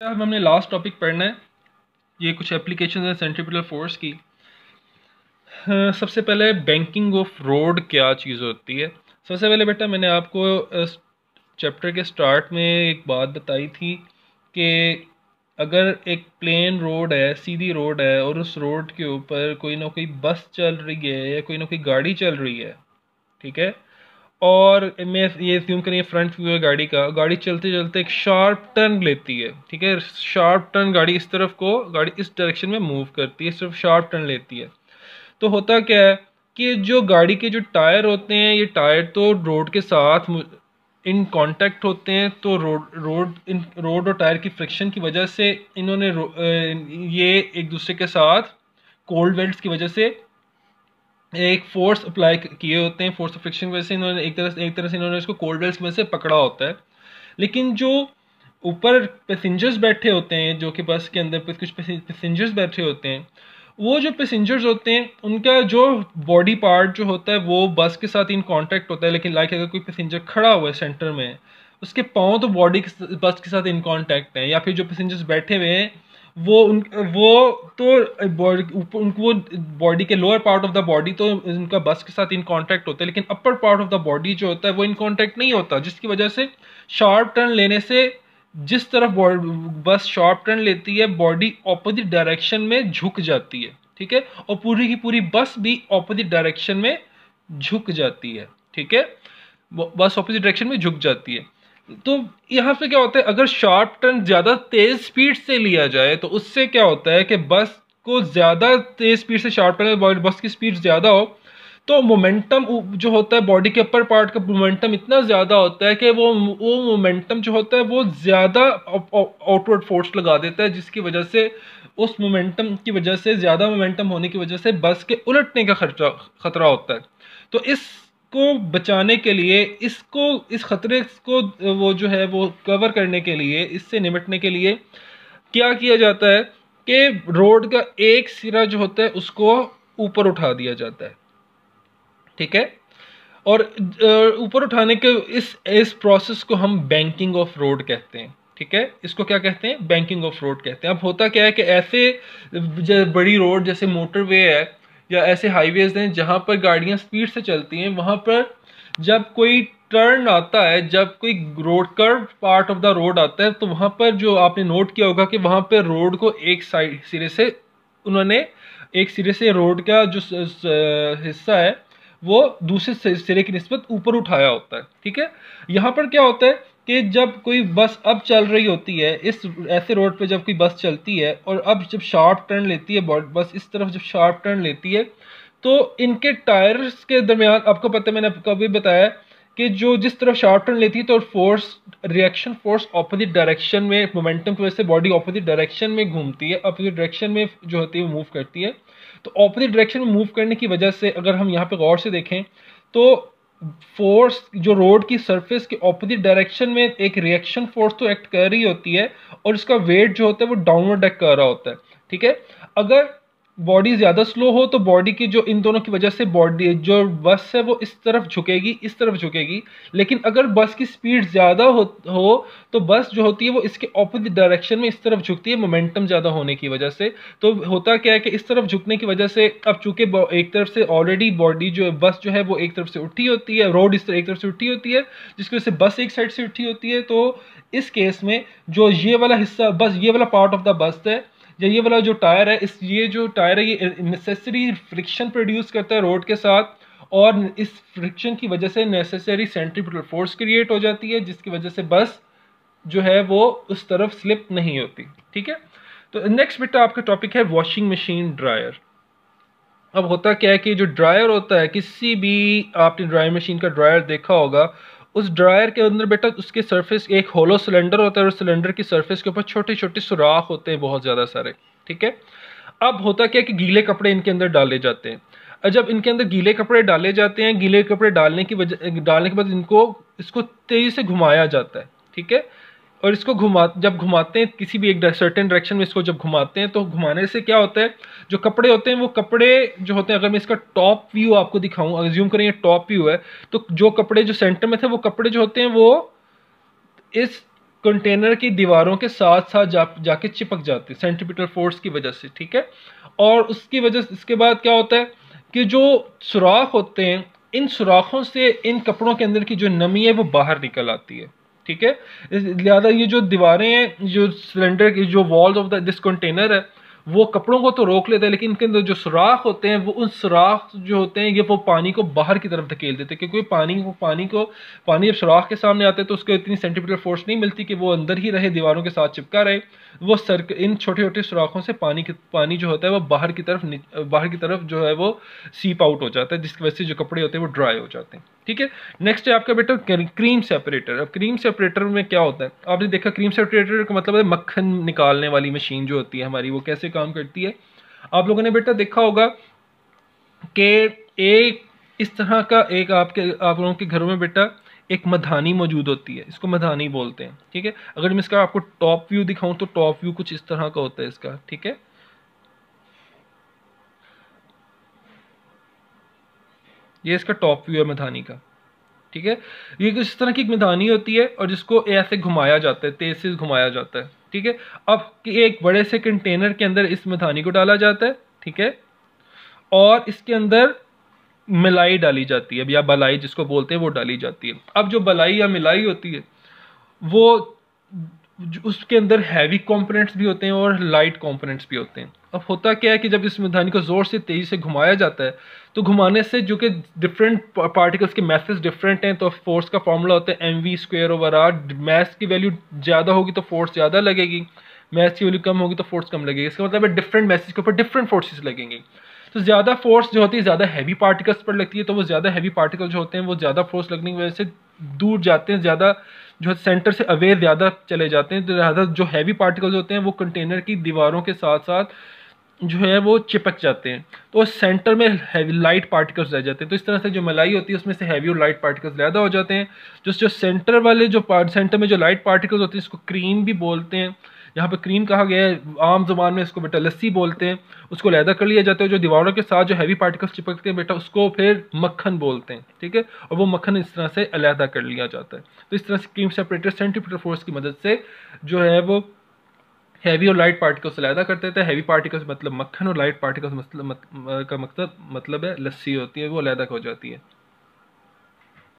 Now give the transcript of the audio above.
अब हमने last topic पढ़ना है। ये कुछ एप्लीकेशन है सेंट्रीपिटल फोर्स की। हाँ, सबसे पहले बैंकिंग ऑफ़ रोड क्या चीज़ होती है? सबसे पहले बेटा मैंने आपको चैप्टर के स्टार्ट में एक बात बताई थी कि अगर एक प्लेन रोड है सीधी रोड है और उस रोड के ऊपर कोई ना कोई बस चल रही है या कोई ना कोई गाड़ी चल रही है ठीक है? और मैं ये ज्यूम करिए फ्रंट व्यू है गाड़ी का। गाड़ी चलते चलते एक शार्प टर्न लेती है, ठीक है? शार्प टर्न गाड़ी इस तरफ़ को, गाड़ी इस डायरेक्शन में मूव करती है सिर्फ़ शार्प टर्न लेती है। तो होता क्या है कि जो गाड़ी के जो टायर होते हैं, ये टायर तो रोड के साथ इन कांटेक्ट होते हैं तो रोड रोड इन रोड और टायर की फ्रिक्शन की वजह से इन्होंने ये एक दूसरे के साथ कोल्ड वेल्ट्स की वजह से एक फोर्स अप्लाई किए होते हैं फोर्स फ्रिक्शन की वजह से इन्होंने एक तरह से, एक तरह से इन्होंने इसको कोल्ड की वजह से पकड़ा होता है। लेकिन जो ऊपर पैसेंजर्स बैठे होते हैं, जो कि बस के अंदर कुछ पैसेंजर्स बैठे होते हैं, वो जो पैसेंजर्स होते हैं, उनका जो बॉडी पार्ट जो होता है, वो बस के साथ इन कांटेक्ट होता है। लेकिन लाइक अगर कोई पैसेंजर खड़ा हुआ है सेंटर में, उसके पाँव तो बॉडी के बस के साथ इन कांटेक्ट हैं, या फिर जो पैसेंजर्स बैठे हुए हैं वो उन, वो तो बॉडी वो बॉडी के lower part of the body तो उनका बस के साथ इन कांटेक्ट होता है, लेकिन upper part of the body जो होता है वो इन कांटेक्ट नहीं होता, जिसकी वजह से शार्प टर्न लेने से जिस तरफ़ बस शार्प टर्न लेती है बॉडी ऑपोजिट डायरेक्शन में झुक जाती है, ठीक है? और पूरी की पूरी बस भी ऑपोजिट डायरेक्शन में झुक जाती है, ठीक है? बस ऑपोजिट डायरेक्शन में झुक जाती है। तो यहाँ पे क्या होता है, अगर शार्प टर्न ज़्यादा तेज़ स्पीड से लिया जाए तो उससे क्या होता है कि बस को ज़्यादा तेज़ स्पीड से शार्प टर्न बस की स्पीड ज़्यादा हो तो मोमेंटम जो होता है बॉडी के अपर पार्ट का मोमेंटम इतना ज़्यादा होता है कि वो वो मोमेंटम जो होता है, वो ज़्यादा आउटवर्ड फोर्स लगा देता है, जिसकी वजह से, उस मोमेंटम की वजह से, ज़्यादा मोमेंटम होने की वजह से बस के उलटने का खर्चा, खतरा होता है। तो इस को बचाने के लिए, इसको, इस ख़तरे को, वो जो है, वो कवर करने के लिए, इससे निपटने के लिए क्या किया जाता है कि रोड का एक सिरा जो होता है, उसको ऊपर उठा दिया जाता है। ठीक है? और ऊपर उठाने के, इस इस प्रोसेस को हम बैंकिंग ऑफ़ रोड कहते हैं। ठीक है? इसको क्या कहते हैं? बैंकिंग ऑफ़ रोड कहते हैं। अब होता क्या है कि ऐसे बड़ी रोड जैसे मोटरवे है या ऐसे हाईवेज हैं जहाँ पर गाड़ियाँ स्पीड से चलती हैं, वहाँ पर जब कोई टर्न आता है, जब कोई road curve part of the road आता है तो वहाँ पर जो आपने नोट किया होगा कि वहाँ पर रोड को एक साइड सिरे से उन्होंने एक सिरे से रोड का जो हिस्सा है, वो दूसरे सिरे की नस्बत ऊपर उठाया होता है, ठीक है? यहाँ पर क्या होता है? कि जब कोई बस अब चल रही होती है, इस ऐसे रोड पे जब कोई बस चलती है और अब जब शार्प टर्न लेती है बस इस तरफ़ जब शार्प टर्न लेती है तो इनके टायर्स के दरमियान, आपको पता है, मैंने कभी बताया कि जो जिस तरफ़ शार्प टर्न लेती है तो force reaction force opposite direction में मोमेंटम की वजह से बॉडी ऑपोजिट डायरेक्शन में घूमती है अपोजिट डायरेक्शन में जो होती है, वो मूव करती है। तो ऑपोजिट डायरेक्शन में मूव करने की वजह से, अगर हम यहाँ पे गौर से देखें तो फोर्स जो रोड की सरफेस के ऑपोजिट डायरेक्शन में एक रिएक्शन फोर्स तो एक्ट कर रही होती है और उसका वेट जो होता है वो डाउनवर्ड एक्ट कर रहा होता है, ठीक है? अगर बॉडी ज़्यादा स्लो हो तो बॉडी की जो इन दोनों की वजह से बॉडी जो बस है वो इस तरफ़ झुकेगी, इस तरफ़ झुकेगी। लेकिन अगर बस की स्पीड ज़्यादा हो हो तो बस जो होती है वो इसके ऑपोजिट डायरेक्शन में इस तरफ़ झुकती है मोमेंटम ज़्यादा होने की वजह से। तो होता क्या है कि इस तरफ़ झुकने की वजह से अब चूँकि एक तरफ़ से ऑलरेडी बॉडी जो बस जो है वो एक तरफ़ से उठी होती है रोड इस तरह एक तरफ़ से उठी होती है, जिसकी वजह से बस एक साइड से उठी होती है तो इस केस में जो ये वाला हिस्सा, बस ये वाला पार्ट ऑफ़ द बस है या ये वाला जो टायर है, इस, ये जो टायर है, ये नेसेसरी फ्रिक्शन प्रोड्यूस करता है रोड के साथ और इस फ्रिक्शन की वजह से नेसेसरी सेंट्रीपिटल फोर्स क्रिएट हो जाती है, जिसकी वजह से बस जो है वो उस तरफ़ स्लिप नहीं होती, ठीक है? तो नेक्स्ट बेटा आपका टॉपिक है वॉशिंग मशीन ड्रायर अब होता क्या है कि जो ड्रायर होता है, किसी भी आपने ड्रायर मशीन का ड्रायर देखा होगा उस ड्रायर के अंदर बेटा उसके सरफेस एक होलो सिलेंडर होता है और सिलेंडर की सरफेस के ऊपर छोटे छोटे सुराख होते हैं बहुत ज़्यादा सारे, ठीक है? अब होता क्या कि गीले कपड़े इनके अंदर डाले जाते हैं। जब इनके अंदर गीले कपड़े डाले जाते हैं, गीले कपड़े डालने की वजह, डालने के बाद इनको, इसको तेज़ी से घुमाया जाता है, ठीक है? और इसको घुमा, जब घुमाते हैं किसी भी एक सर्टेन डायरेक्शन में इसको जब घुमाते हैं तो घुमाने से क्या होता है? जो कपड़े होते हैं, वो कपड़े जो होते हैं, अगर मैं इसका टॉप व्यू आपको दिखाऊँ अज्यूम करें ये टॉप व्यू है तो जो कपड़े जो सेंटर में थे, वो कपड़े जो होते हैं, वो इस कंटेनर की दीवारों के साथ साथ जा, जाके चिपक जाते हैं सेंटीमीटर फोर्स की वजह से, ठीक है? और उसकी वजह इसके बाद क्या होता है कि जो सुराख होते हैं, इन सुराखों से इन कपड़ों के अंदर की जो नमी है, वो बाहर निकल आती है। ठीक है? लिहाजा ये जो दीवारें हैं, जो सिलेंडर की जो walls of the this container है, वो कपड़ों को तो रोक लेते हैं, लेकिन इनके अंदर जो सुराख होते हैं, वो उन सुराख जो होते हैं, ये वो पानी को बाहर की तरफ़ धकेल देते हैं, क्योंकि पानी को पानी को, पानी जब सुराख के सामने आते हैं तो उसको इतनी सेंटीमीटर फोर्स नहीं मिलती कि वो अंदर ही रहे, दीवारों के साथ चिपका रहे। वो सर इन छोटे छोटे सुराखों से पानी पानी जो होता है, वो बाहर की तरफ़ बाहर की तरफ़ जो है, वो सीप आउट हो जाता है, जिसकी वजह से जो कपड़े होते हैं, वो ड्राई हो जाते हैं। ठीक है? नेक्स्ट है आपका बेटा क्रीम सेपरेटर अब क्रीम सेपरेटर में क्या होता है? आपने देखा क्रीम सेपरेटर का मतलब है मक्खन निकालने वाली मशीन जो होती है हमारी, वो कैसे काम करती है? आप लोगों ने बेटा देखा होगा कि एक इस तरह का एक आपके, आप लोगों के घरों में बेटा एक मधानी मौजूद होती है, इसको मधानी बोलते हैं, ठीक है? अगर मैं इसका आपको टॉप व्यू दिखाऊँ तो टॉप व्यू कुछ इस तरह का होता है इसका, ठीक है? ये इसका टॉप व्यू है मधानी का, ठीक है? ये कुछ इस तरह की मधानी होती है और जिसको ऐसे घुमाया जाता है, तेज से घुमाया जाता है, ठीक है? अब एक बड़े से कंटेनर के अंदर इस मधानी को डाला जाता है, ठीक है? और इसके अंदर मिलाई डाली जाती है या बलाई जिसको बोलते हैं, वो डाली जाती है। अब जो बलाई या मिलाई होती है, वो उसके अंदर हैवी कंपोनेंट्स भी होते हैं और लाइट कंपोनेंट्स भी होते हैं। अब होता क्या है कि जब इस मधानी को ज़ोर से तेज़ी से घुमाया जाता है तो घुमाने से जो कि डिफरेंट पार्टिकल्स के मैसेज डिफरेंट हैं तो फोर्स का फॉर्मूला होता है M V square over R math की वैल्यू ज़्यादा होगी तो फोर्स ज़्यादा लगेगी मैथ की वैल्यू कम होगी तो फोर्स कम लगेगी। इसका मतलब है डिफरेंट मैसेज के ऊपर डिफरेंट फोर्सेज लगेंगे। तो ज़्यादा फोर्स जो होती है, ज़्यादा हैवी पार्टिकल्स पर लगती है तो वो ज़्यादा हैवी पार्टिकल जो होते हैं, वो ज़्यादा फोर्स लगने की वजह से दूर जाते हैं, ज़्यादा जो है सेंटर से अवेयर ज़्यादा चले जाते हैं तो ज़्यादा जो हैवी पार्टिकल्स होते हैं, वो कंटेनर की दीवारों के साथ साथ जो है वो चिपक जाते हैं। तो सेंटर में हैवी लाइट पार्टिकल्स रह जाते हैं। तो इस तरह से जो मलाई होती है, उसमें से हैवी और लाइट पार्टिकल्स ज़्यादा हो जाते हैं। जो जो सेंटर वाले जो सेंटर में जो लाइट पार्टिकल्स होते हैं, इसको क्रीम भी बोलते हैं। यहाँ पे क्रीम कहा गया है, आम ज़ुबान में इसको बेटा लस्सी बोलते हैं। उसको लैदा कर लिया जाता है, जो दीवारों के साथ जो हैवी पार्टिकल्स चिपकते हैं बेटा, उसको फिर मक्खन बोलते हैं, ठीक है? और वो मक्खन इस तरह से अलहदा कर लिया जाता है। तो इस तरह से क्रीम सेपरेटर सेंटीमीटर फोर्स की मदद से जो है वो हैवी और लाइट पार्टिकल्स अलहदा करते थे। हैवी पार्टिकल्स मतलब मक्खन और लाइट पार्टिकल्स मतलब मत, का मतलब मतलब है लस्सी होती है वो अलहदा हो जाती है।